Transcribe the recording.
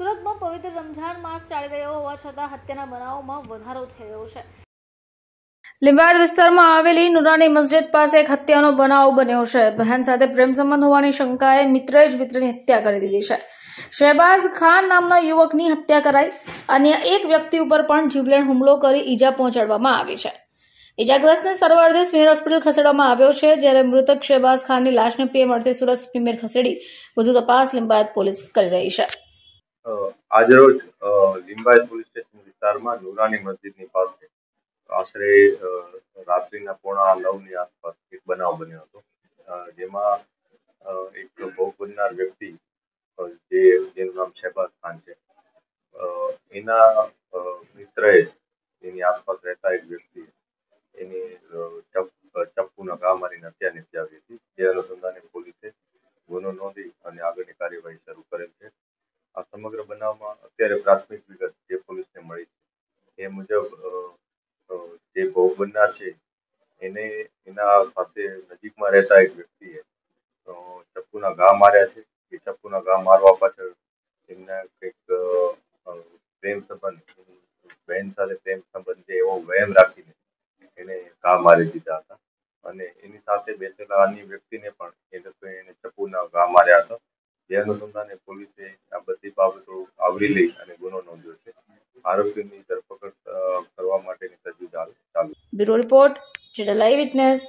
સુરતમાં પવિત્ર રમઝાન માસ ચાલી રહ્યો હોવા છતાં હત્યાના બનાવોમાં વધારો થઈ રહ્યો છે. લીંબાયત વિસ્તારમાં આવેલી નુરાની મસ્જિદ પાસે એક હત્યાનો બનાવ બન્યો છે. બહેન સાથે પ્રેમ સંબંધ હોવાની શંકાએ મિત્રએ જ મિત્રની હત્યા કરી દીધી છે. શહેબાઝ ખાન નામના યુવકની હત્યા કરાઈ. અન્ય એક વ્યક્તિ ઉપર પણ જીવલેણ હુમલો કરી ઈજા પહોંચાડવામાં આવી છે. ઈજાગ્રસ્તને સારવાર સ્મીર હોસ્પિટલ ખસેડવામાં આવ્યો છે, જ્યારે મૃતક શહેબાઝ ખાનની લાશને પીએમ અર્થે સુરત સ્મીમેર ખસેડી વધુ તપાસ લીંબાયત પોલીસ કરી રહી છે. આજરોજ લિંબાયત પોલીસ સ્ટેશન વિસ્તારમાં નુરાની મસ્જિદની પાસે આશરે રાત્રિના પોણા નવની આસપાસ એક બનાવ બન્યો હતો. જેમાં એક ભોગ બનનાર વ્યક્તિ જે, જેનું નામ શહેબાઝ ખાન છે એના મિત્રએ એની આસપાસ રહેતા એક વ્યક્તિ એની ચપ્પુના ઘા મારીને હત્યા નિપજાવી હતી. જે અનુસંધાને પોલીસે ગુનો નોંધી અને આગળની કાર્યવાહી શરૂ કરેલ છે આ સમગ્ર બનાવમાં અત્યારે પ્રાથમિક વિગત જે પોલીસને મળી છે, એ મુજબ જે ભોગ બનનાર છે, એને, એના સાથે નજીકમાં રહેતા એક વ્યક્તિએ ચપ્પુના ઘા માર્યા છે. એ ચપ્પુના ઘા મારવા પાછળ એમના કંઈક પ્રેમ સંબંધ, બહેન સાથે પ્રેમ સંબંધ એવો વહેમ રાખીને એને ઘા મારી દીધા હતા. અને એની સાથે બેસેલા અન્ય વ્યક્તિને પણ એ લોકોએ એને ચપ્પુના ઘા માર્યા હતા. જે અનુસંધાને પોલીસે આ બધી બાબતો આવરી લઈ અને ગુનો નોંધ્યો છે. આરોપીની ધરપકડ કરવા માટેની તજવીજ ચાલુ બ્યુરો રિપોર્ટ જેડલાઈ વિટનેસ